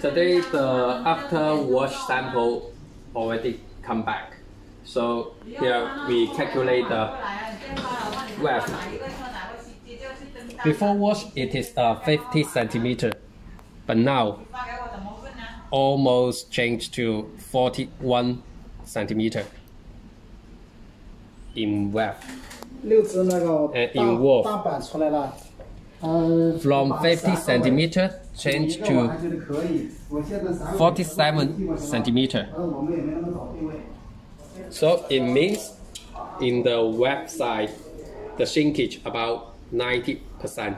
Today the after wash sample already come back. So here we calculate the weft. Before wash it is uh, 50 centimeter, but now almost changed to 41 centimeter in weft. 六只那个呃大 in wolf 大板出来了，嗯 from 50 centimeter change to 47 centimeter. So it means in the website, the shrinkage about 90%.